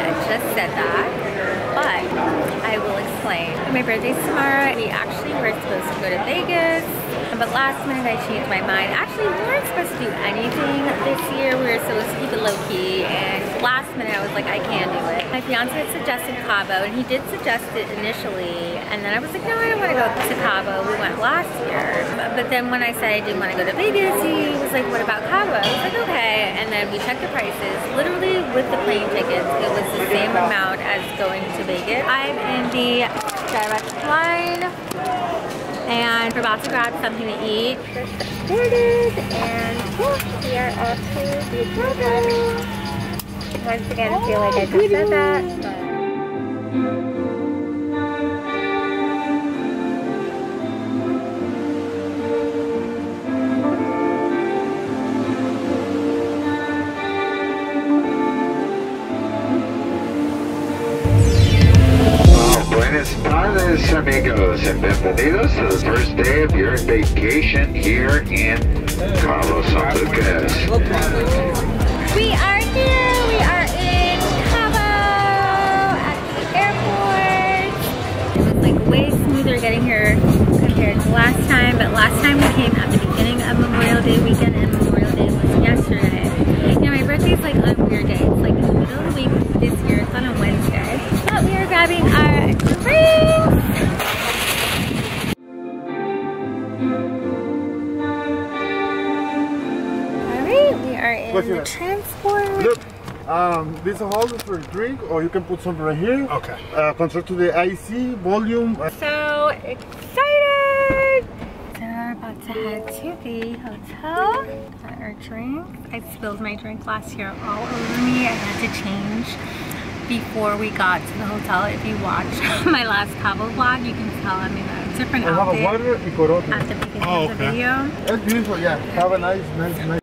I just said that, but I will explain. My birthday's tomorrow. And we actually were supposed to go to Vegas, but last minute I changed my mind. Actually, we weren't supposed to do anything this year. We were supposed to keep it low key, and last minute I was like, I can't do it. My fiance had suggested Cabo, and he did suggest it initially, and then I was like, no, I don't want to go to Cabo. We went last year, but, but then when I said I didn't want to go to Vegas, he was like, what about Cabo? I was like, okay, and then we checked the prices. Literally with the plane tickets, it was the same amount as going to Vegas. I'm in the direct line and we're about to grab something to eat. Started and oh, we are off to the Once again, I feel like I just said that. But... tardes, amigos, and bienvenidos to the first day of your vacation here in Cabo San Lucas. We are here. We are in Cabo at the airport. It was like way smoother getting here compared to last time, but last time we came at the beginning of Memorial Day weekend and Memorial Day was yesterday. Know, my birthday's like on a weird day. It's like in the middle of the week this year. It's on a Wednesday. But we are grabbing our drinks. Alright, we are in the transport. Look, um, this is a holder for a drink, or you can put some right here. Okay. Uh, control to the IC, volume. So excited! So we're about to head to the hotel. Got our drinks. I spilled my drink last year all over me. I had to change before we got to the hotel. If you watch my last Cabo vlog, you can tell I'm in a different I have a water and corote. at oh, the beginning Oh, of the video. That's beautiful, yeah. Have a nice, nice, nice.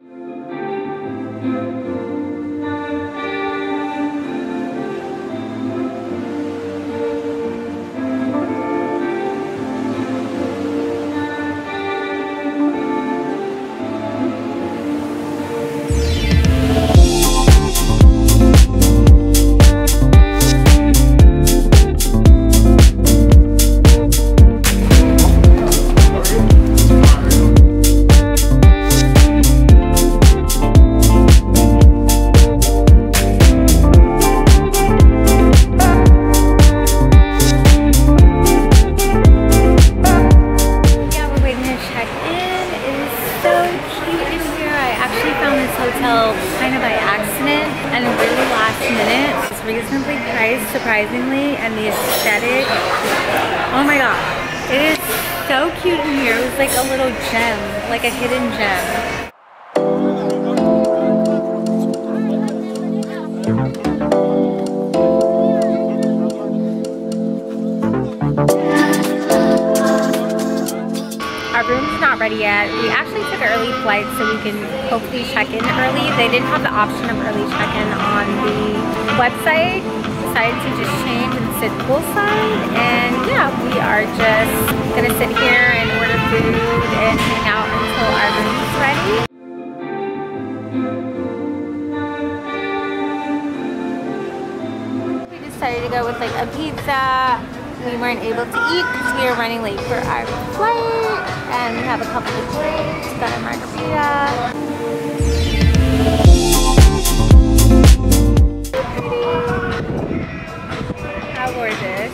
Reasonably priced, surprisingly, and the aesthetic. Oh my god. It is so cute in here. It was like a little gem, like a hidden gem. Ready yet. We actually took an early flight so we can hopefully check in early. They didn't have the option of early check-in on the website. Decided to just change and sit poolside. And yeah, we are just gonna sit here and order food and hang out until our room is ready. We decided to go with like a pizza. We weren't able to eat because we were running late for our flight. And we have a couple of drinks, got a margarita. How gorgeous.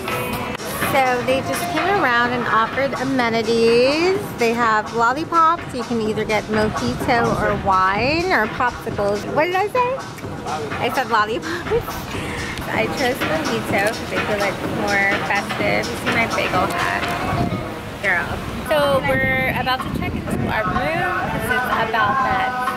So they just came around and offered amenities. They have lollipops, you can either get mojito or wine or popsicles. What did I say? I said lollipops. I chose mojito because I feel like it's more festive. See my bagel hat. Girl. So we're about to check into our room because it's about that.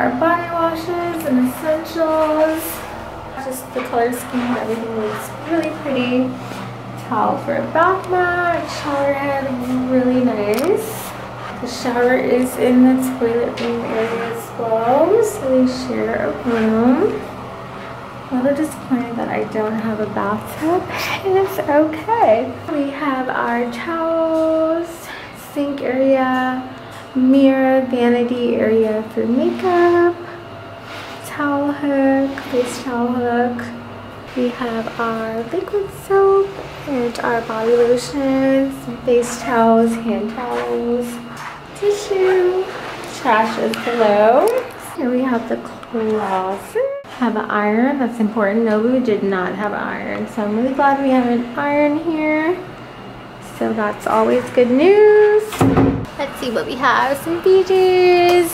Our body washes and essentials. Just the color scheme, everything looks really pretty. Towel for a bath mat, shower head, really nice. The shower is in the toilet room area as well, so they share a room. A little disappointed that I don't have a bathtub. It's okay. We have our towels, sink area, mirror, vanity area for makeup, towel hook, face towel hook. We have our liquid soap and our body lotions, face towels, hand towels, tissue, trash is below. Here we have the closet have an iron. That's important. Nobu did not have iron. So I'm really glad we have an iron here. So that's always good news. Let's see what we have. Some BJ's.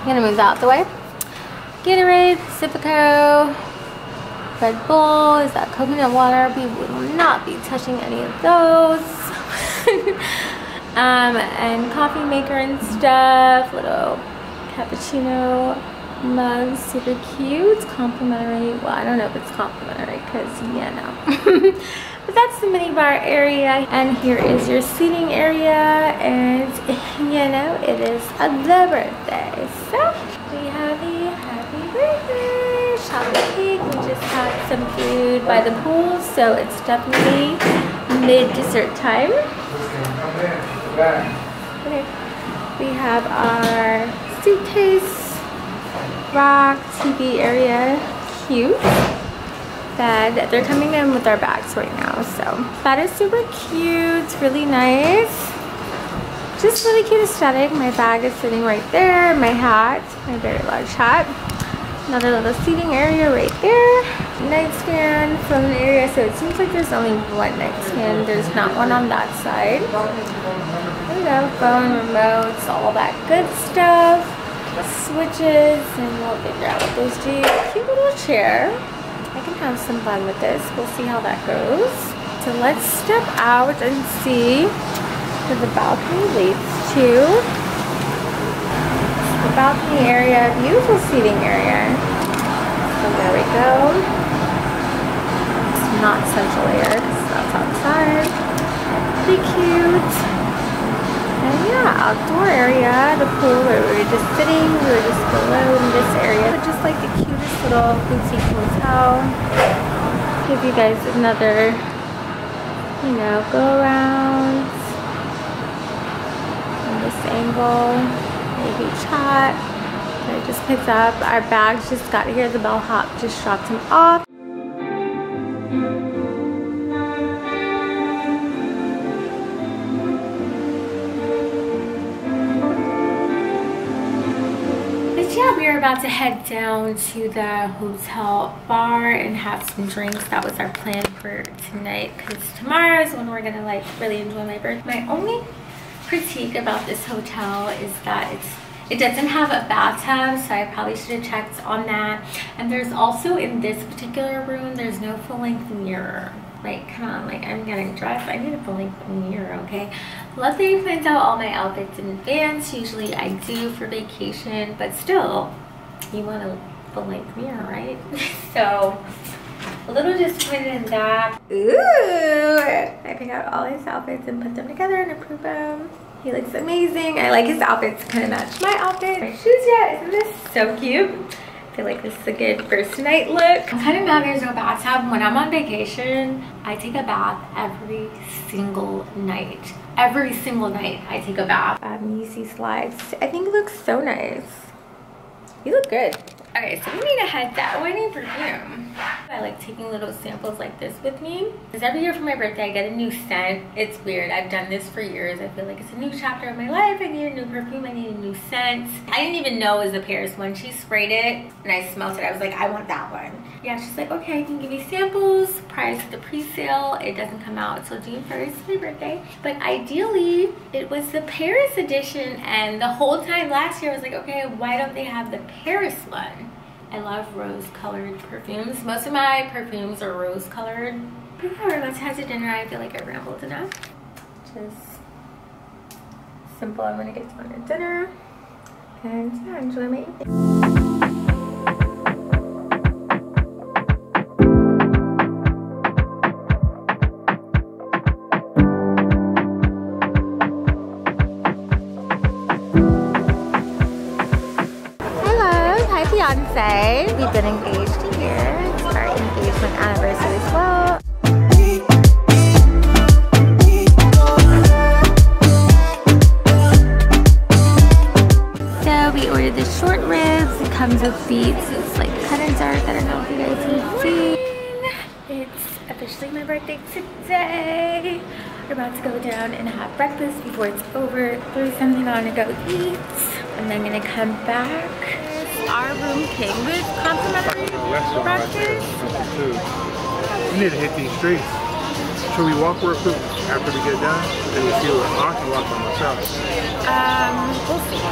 I'm gonna move that out the way. Gatorade, Pacifico, Red Bull. Is that coconut water? We will not be touching any of those. um, and coffee maker and stuff. Little cappuccino mug super cute it's complimentary well i don't know if it's complimentary because yeah no but that's the mini bar area and here is your seating area and you know it is a the birthday so we have the happy birthday chocolate cake we just had some food by the pool so it's definitely mid dessert time. Okay we have our suitcase rock TV area cute bed. They're coming in with our bags right now so. That is super cute it's really nice. Just really cute aesthetic. My bag is sitting right there my hat my very large hat. Another little seating area right there. Nightstand phone area so it seems like there's only one nightstand. There's not one on that side. There we go phone remotes all that good stuff. Switches and we'll figure out what those do. Cute little chair. Have some fun with this. We'll see how that goes. So let's step out and see where the balcony leads to. The balcony area, beautiful seating area. So there we go. It's not central air because that's outside. Pretty cute. And yeah, outdoor area, the pool where we were just sitting, we were just below in this area. But just like the cutest little boutique hotel. Give you guys another, you know, go around from this angle, maybe chat. I just picked up our bags, just got here. The bellhop just dropped them off. About to head down to the hotel bar and have some drinks. That was our plan for tonight because tomorrow is when we're gonna like really enjoy my birthday. My only critique about this hotel is that it's it doesn't have a bathtub, so I probably should have checked on that. And there's also in this particular room, there's no full-length mirror. Like, come on, like I'm getting dressed. I need a full-length mirror, okay? Luckily, plans out all my outfits in advance. Usually I do for vacation, but still, you want a full length mirror, right? so a little disappointed in that. Ooh! I pick out all his outfits and put them together and approve them. He looks amazing. I like his outfits kind of match my outfit. My shoes yet. Isn't this so cute? I feel like this is a good first night look. I'm kind of mad there's no bathtub. When I'm on vacation, I take a bath every single night. Every single night I take a bath. Um, see slides. I think it looks so nice. You look good. Okay, so we need to head that way. I need perfume. I like taking little samples like this with me. Because every year for my birthday, I get a new scent. It's weird. I've done this for years. I feel like it's a new chapter of my life. I need a new perfume. I need a new scent. I didn't even know it was the Paris one. She sprayed it and I smelled it. I was like, I want that one. Yeah, she's like, okay, I can give you samples. Price the pre-sale. It doesn't come out until June 1st, my birthday. But ideally, it was the Paris edition. And the whole time last year, I was like, okay, why don't they have the Paris one? I love rose colored perfumes. Most of my perfumes are rose colored. Before we went to dinner, I feel like I rambled enough. Just simple, I'm gonna get down at dinner and yeah, enjoy my evening. thank you fiance. We've been engaged a year. It's our engagement anniversary as well. So we ordered the short ribs. It comes with beets. It's like cut and dark. I don't know if you guys can see. It's officially my birthday today. We're about to go down and have breakfast before it's over. Throw something on and go eat. And then I'm gonna come back. Our room came with complimentary breakfast. We need to hit these streets. Should we walk real quick after we get done? And we feel like I can walk by myself. Um, we'll see.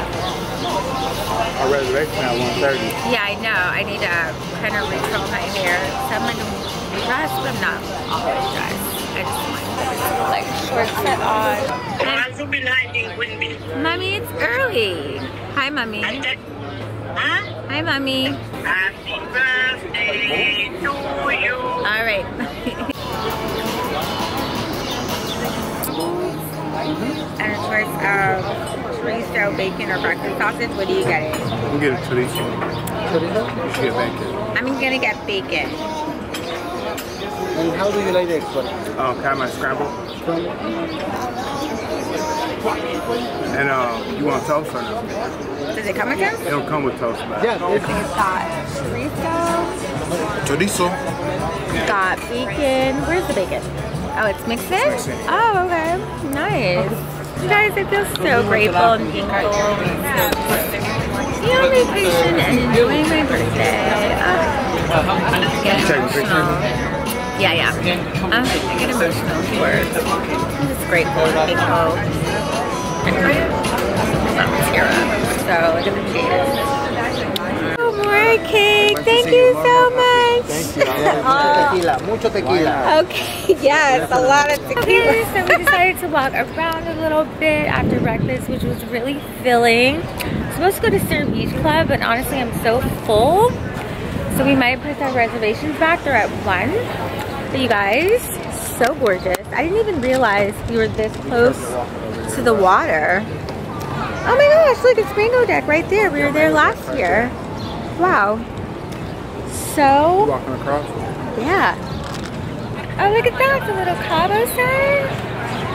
Our reservation at 1.30. Yeah, I know. I need to kind of recurl my hair. So I'm like dressed, but I'm not always dressed. I just want to like short set on. Also behind you with me. Mommy, it's early. Hi, mommy. And that, huh? Hi, mommy. Happy birthday to you. All right. and of course, um, chorizo, bacon, or breakfast sausage. What are you getting? We'll get a chorizo. Chorizo? You should get bacon. I'm gonna get bacon. And how do you like the export? Oh, can I have my scramble? And uh, you want toast or no? Does it come with toast? It don't come with toast, but Yeah, it's, It's got chorizo, chorizo. got bacon. Where's the bacon? Oh, it's mixed in? Oh, okay. Nice. You guys, I feel so grateful and thankful to be on vacation and enjoying my birthday. Oh, get Take a picture. emotional. Yeah, yeah. Um, I get emotional for it. I'm just grateful and thankful. And I'm Tara, so I appreciate it. Oh, more cake. Thank you so much. mucho tequila, oh, mucho tequila. Okay, yes, a lot of tequila. Okay, so we decided to walk around a little bit after breakfast, which was really filling. supposed to go to Sur Beach Club, but honestly, I'm so full. So we might push our reservations back. They're at 1. But you guys, so gorgeous. I didn't even realize we were this close to the water. Oh my gosh, look, it's Rainbow Deck right there. We were there last year. Wow. So Walking across. yeah. Oh, look at that. It's a little Cabo sign.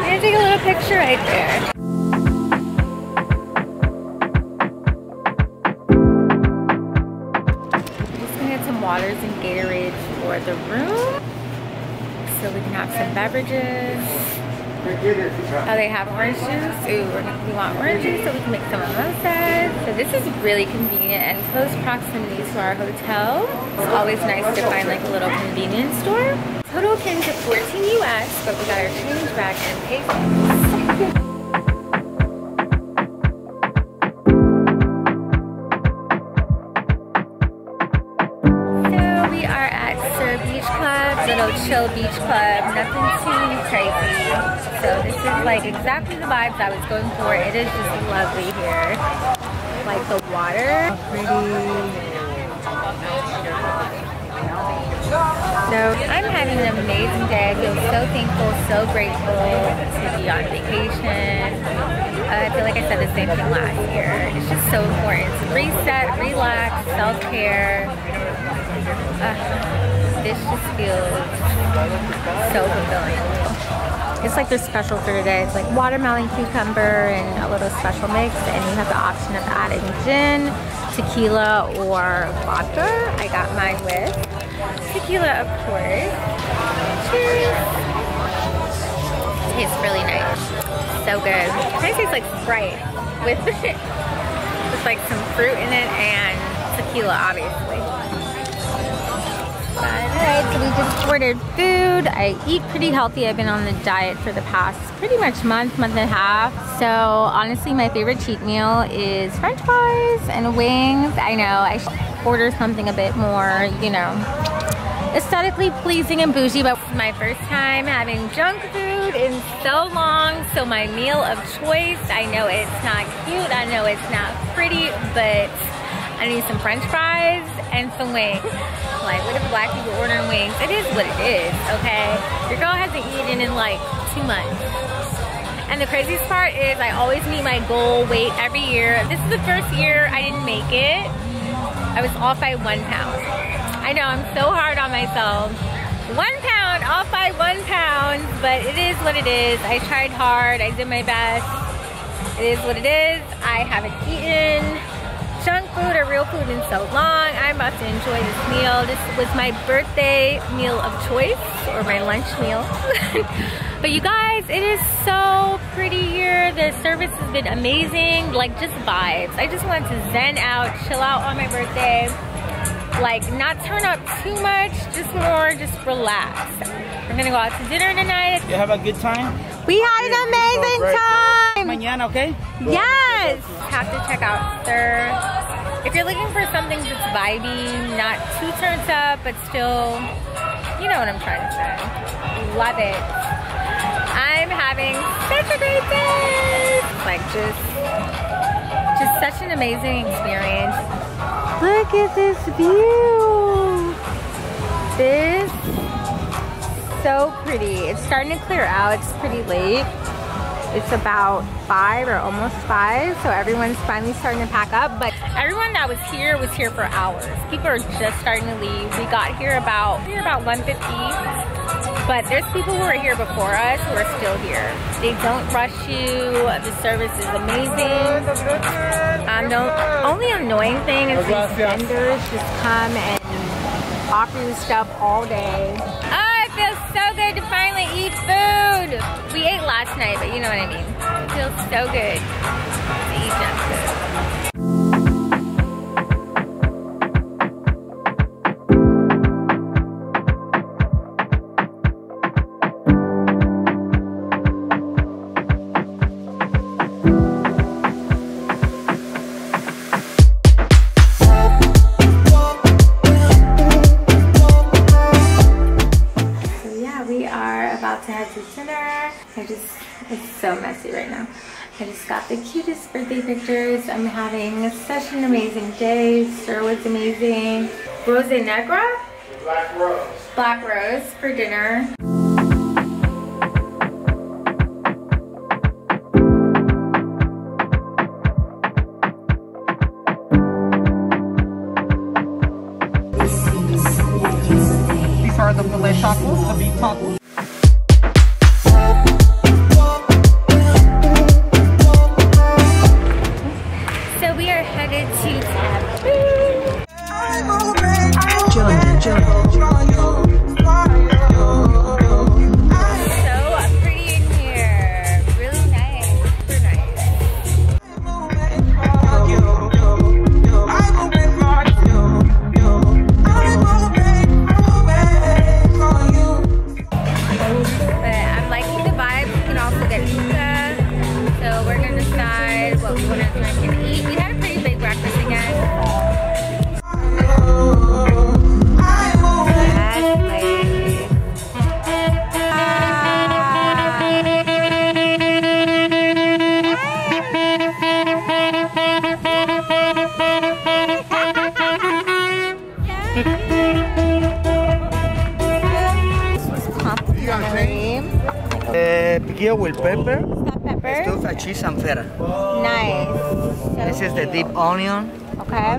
I'm gonna take a little picture right there. Just gonna get some waters and Gatorade for the room. So we can have some beverages. Oh, they have orange juice. Ooh, we want orange juice so we can make some mimosas. So this is really convenient and close proximity to our hotel. It's always nice to find like a little convenience store. Total came to 14 US, but we got our change back and pesos. chill beach club, nothing too crazy. So this is like exactly the vibes I was going for. It is just lovely here. Like the water. So I'm having an amazing day. I feel so thankful, so grateful to be on vacation. Uh, I feel like I said the same thing last year. It's just so important to reset, relax, self-care. Uh, this just feels so fulfilling. It's like their special for today. It's like watermelon cucumber and a little special mix. And you have the option of adding gin, tequila, or vodka. I got mine with tequila, of course. Cheers. Tastes really nice. So good. It Kind of tastes like Sprite with, with like some fruit in it and tequila, obviously. Alright, so we just ordered food. I eat pretty healthy. I've been on the diet for the past pretty much month, month and a half. So honestly, my favorite cheat meal is french fries and wings. I know, I should order something a bit more, you know, aesthetically pleasing and bougie, but my first time having junk food in so long. So my meal of choice, I know it's not cute, I know it's not pretty, but I need some french fries and some wings. Like, what if black people ordering wings? It is what it is, okay? Your girl hasn't eaten in like two months. And the craziest part is I always meet my goal weight every year. This is the first year I didn't make it. I was off by one pound. I know, I'm so hard on myself. One pound, off by one pound, but it is what it is. I tried hard, I did my best. It is what it is. I haven't eaten food or real food in so long. I'm about to enjoy this meal. This was my birthday meal of choice, or my lunch meal. but you guys, it is so pretty here. The service has been amazing, like just vibes. I just want to zen out, chill out on my birthday. Like not turn up too much, just more, just relax. We're gonna go out to dinner tonight. You have a good time? We had an amazing time! Mañana, okay? Yes! Have to check out Sur. If you're looking for something that's vibey, not too turned up, but still, you know what I'm trying to say. Love it. I'm having such a great day! Like just, just such an amazing experience. Look at this view! This so pretty. It's starting to clear out. It's pretty late. It's about five or almost five, so everyone's finally starting to pack up. But everyone that was here was here for hours. People are just starting to leave. We got here about here about 1:50, but there's people who are here before us who are still here. They don't rush you. The service is amazing. Um, the only annoying thing is these vendors just come and offer you stuff all day. Oh, it feels so good to finally eat. We ate last night, but you know what I mean. It feels so good to eat junk food. About to head to dinner. I just, it's so messy right now. I just got the cutest birthday pictures. I'm having such an amazing day. Sur was amazing. RosaNegra? Black Rose. Black Rose for dinner. These are the filet tacos, the beef tacos.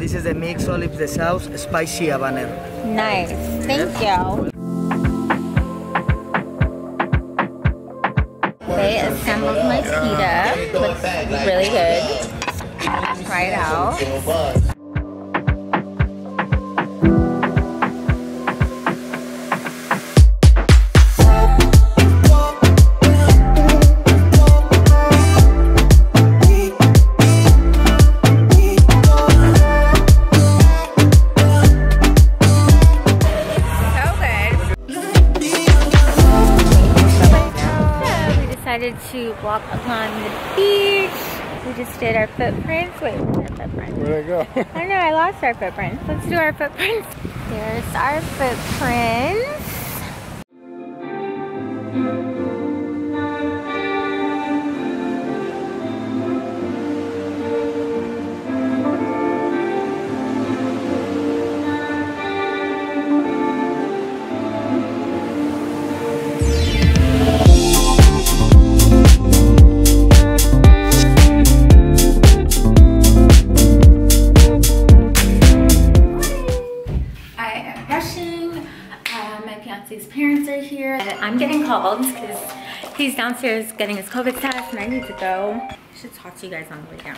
This is the mixed olives, the sauce, spicy habanero. Nice. Thank you. They assembled my pita. Looks really good. Try it out. Along the beach. We just did our footprints. Wait, where's our footprints? Where'd I go? I don't know, I lost our footprints. Let's do our footprints. There's our footprints. Getting called because he's downstairs getting his COVID test and I need to go. I should talk to you guys on the way down.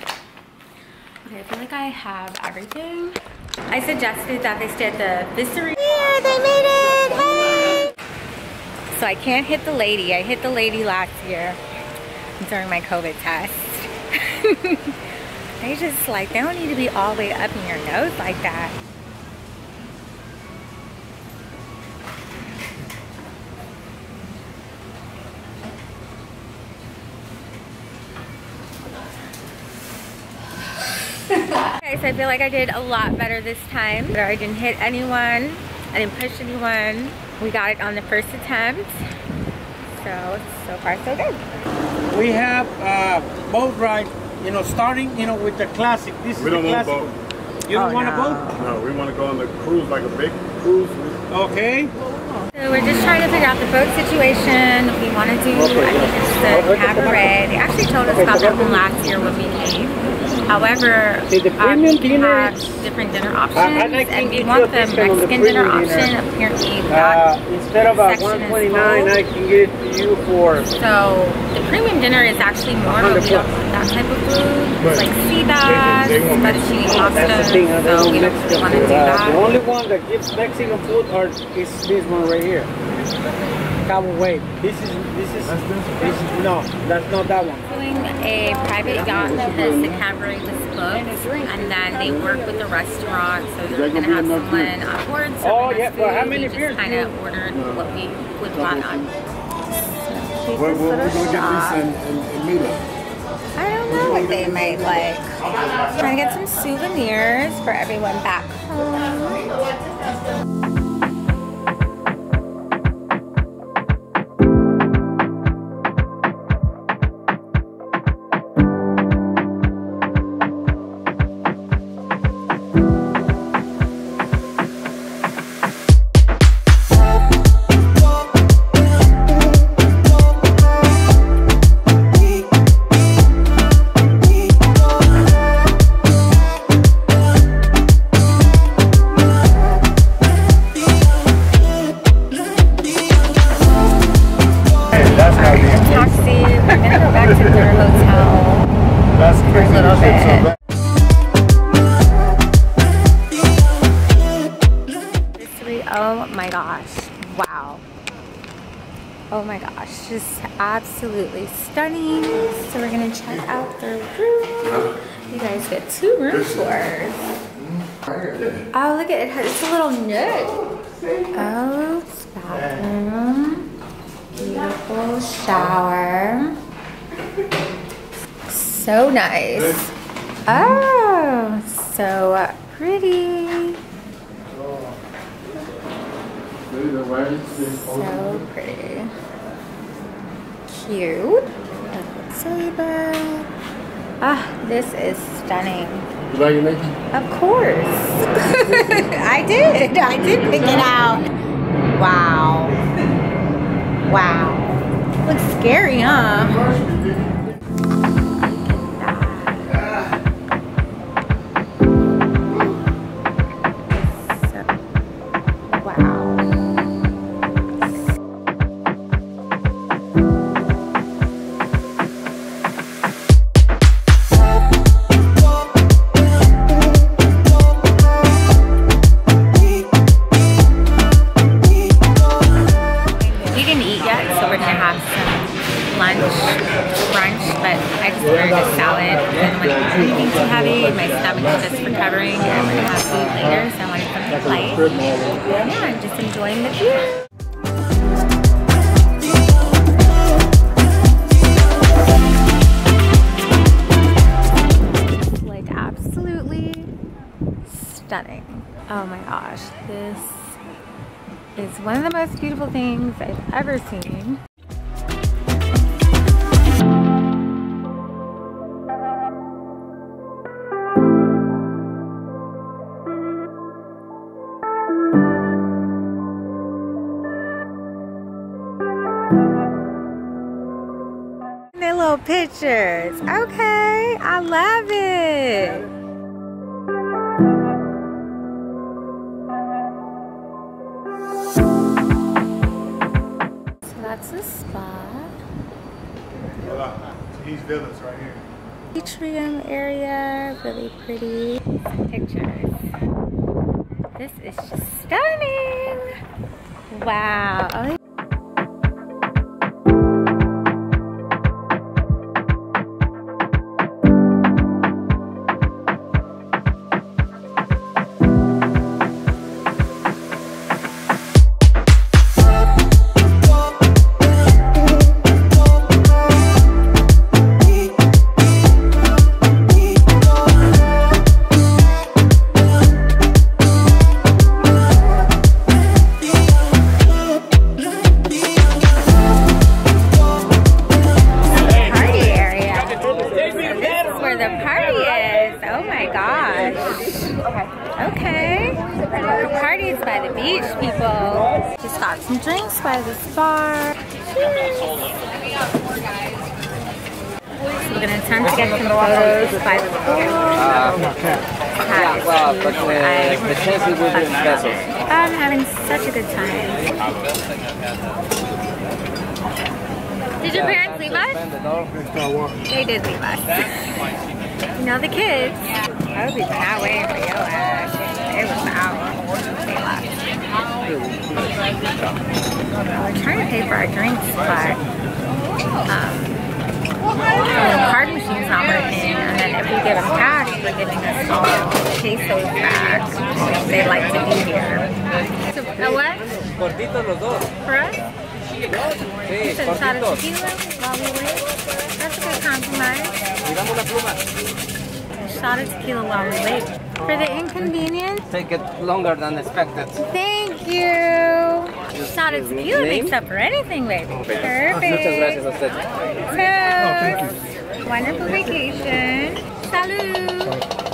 Okay, I feel like I have everything. I suggested that they stay at the Visteria. Yeah, they made it! Hey! So I can't hit the lady. I hit the lady last year during my COVID test. they just like, they don't need to be all the way up in your nose like that. Okay, so I feel like I did a lot better this time. I didn't hit anyone. I didn't push anyone. We got it on the first attempt. So, so far so good. We have uh, boat ride, you know, starting, you know, with the classic. This We is don't the want classic. boat. You don't Oh, want no. a boat? No, we want to go on the cruise like a big cruise. Okay. So we're just trying to figure out the boat situation. We want to do, I think it's the Caborey. They actually told us about that one last year when we came. However, See, the um, premium you can dinner have different dinner options. I'd like and we want the discount the Mexican dinner option. dinner. Apparently, Uh, that instead of a 129, I can get it to you for. So the premium dinner is actually more, but we don't want that type of food. It's like sea bass, they want fettuccine pasta. That's the thing. I So don't we don't really want to do Uh, that. the only one that gives Mexican food are, is this one right here. Cabo Wave. This is this is this is no, that's not that one. doing a private yacht because the Caborey was booked and then they work with the restaurant so they're going to have someone on board serving Oh, yeah, food. well, how we many just beers Kind of you- ordered what we would want on. We're, we're, we're going to get this in, in, in Mila. I don't know what they might like. Trying to get some souvenirs for everyone back home. Two room tours. Oh, look at it, it's a little nook. Oh, it's bathroom. Beautiful shower. So nice. Oh, so pretty. So pretty. Cute. Ah, this is stunning. You like it, Nathan? Of course. I did. I did pick it out. Wow. Wow. Looks scary, huh? But I just salad because I don't want to eat anything too heavy. My stomach's just recovering and we're gonna have food later, so I wanted something light. Yeah, I'm just enjoying the view. Like absolutely stunning. Oh my gosh, this is one of the most beautiful things I've ever seen. Pictures. Okay, I love it. So that's the spot. These villas right here. Atrium area, really pretty. Some pictures. This is just stunning. Wow. Yeah, well, but uh, the chances be. I'm having such a good time. Did your parents leave us? The. They did leave us. you know the kids. I would be not waiting for your ass. They was out. They left. We're trying to pay for our drinks, but um, the card machine's not working. And then if we give them cash, they're giving us all pesos back. They like to be here. Uh, what? Cortitos los dos. For us? Sí, Just a shot of cortitos. tequila while we wait. That's a good compromise. Y dame una pluma. shot of tequila while we wait. For the inconvenience, Take it longer than expected. thank you. Shot of tequila Name? makes up for anything, baby. Muchas Perfect. gracias a usted. Toast. Oh, Wonderful vacation. Salud.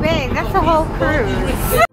Big. That's a whole cruise.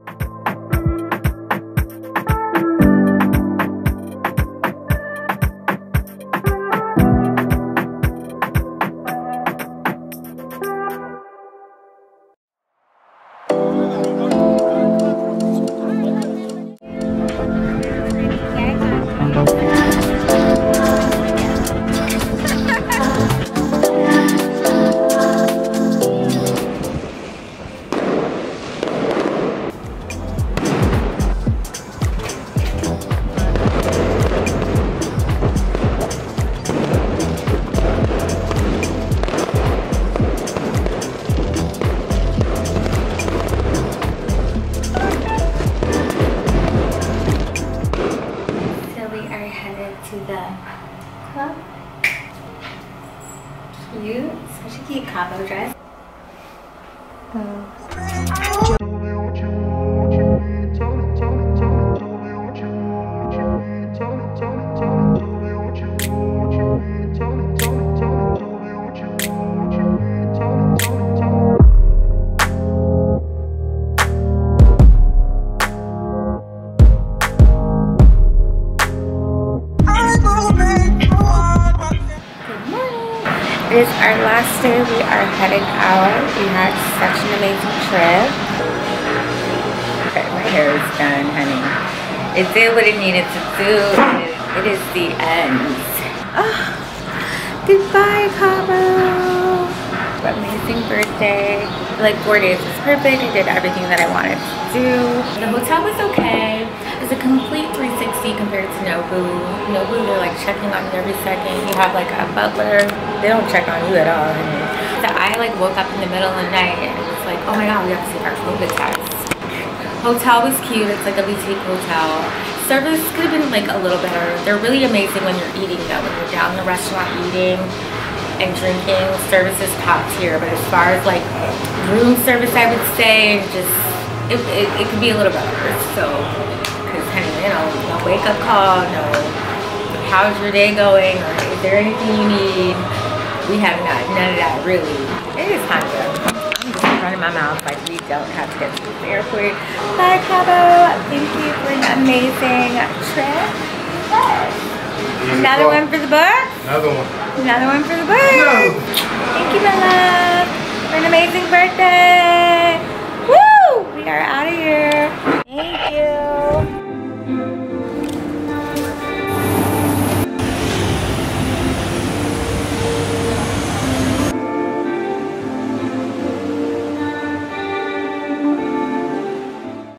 Like four days was perfect. I did everything that I wanted to do. The hotel was okay. It's a complete 360 compared to Nobu. Nobu, they're like checking on you every second. You have like a butler. They don't check on you at all. So I like woke up in the middle of the night and it was like, oh my god, we have to take our COVID test. Hotel was cute. It's like a boutique hotel. Service could have been like a little better. They're really amazing when you're eating though. When you're down in the restaurant eating and drinking, services top tier. But as far as like room service, I would say just it, it, it could be a little better. So, because honey, you know, no wake up call, no how's your day going, or is there anything you need? We have not none of that really. It is time to I'm just running my mouth like we don't have to get to the airport. Bye, Cabo. Thank you for an amazing trip. Yes. Another one for the book? Another one. Another one for the bird. No. Thank you, Bella, for an amazing birthday. Woo! We are out of here. Thank you.